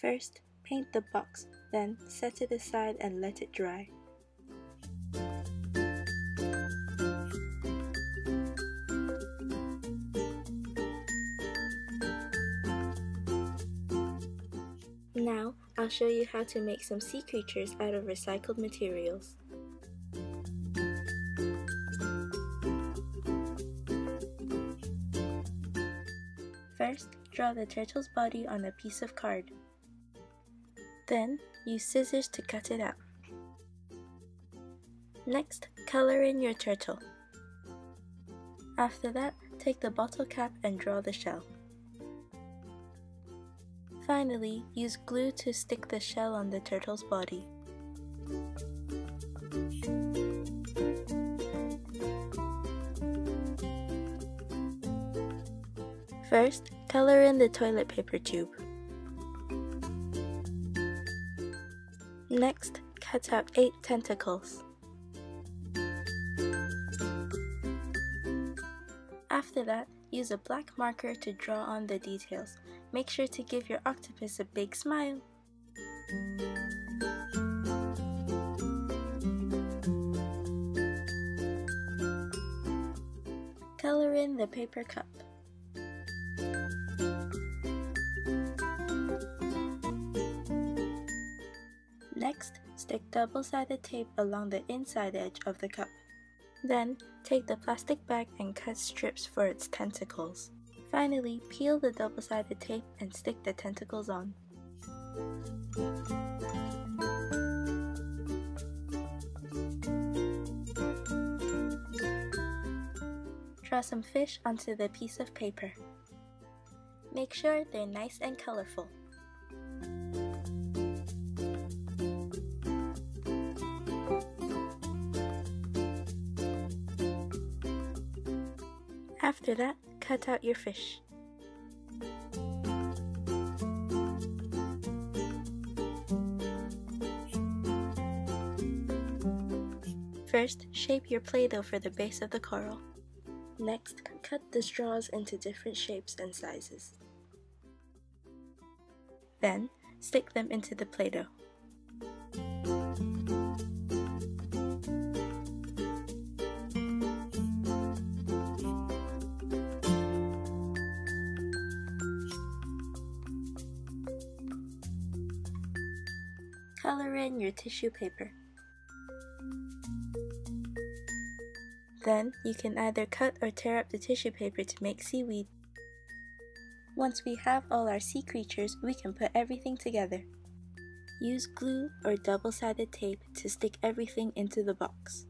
First, paint the box, then set it aside and let it dry. Now, I'll show you how to make some sea creatures out of recycled materials. First, draw the turtle's body on a piece of card. Then, use scissors to cut it out. Next, color in your turtle. After that, take the bottle cap and draw the shell. Finally, use glue to stick the shell on the turtle's body. First, color in the toilet paper tube. Next, cut out 8 tentacles. After that, use a black marker to draw on the details. Make sure to give your octopus a big smile. Color in the paper cup. Stick double-sided tape along the inside edge of the cup. Then, take the plastic bag and cut strips for its tentacles. Finally, peel the double-sided tape and stick the tentacles on. Draw some fish onto the piece of paper. Make sure they're nice and colorful. After that, cut out your fish. First, shape your Play-Doh for the base of the coral. Next, cut the straws into different shapes and sizes. Then, stick them into the Play-Doh. Color in your tissue paper. Then you can either cut or tear up the tissue paper to make seaweed. Once we have all our sea creatures, we can put everything together. Use glue or double-sided tape to stick everything into the box.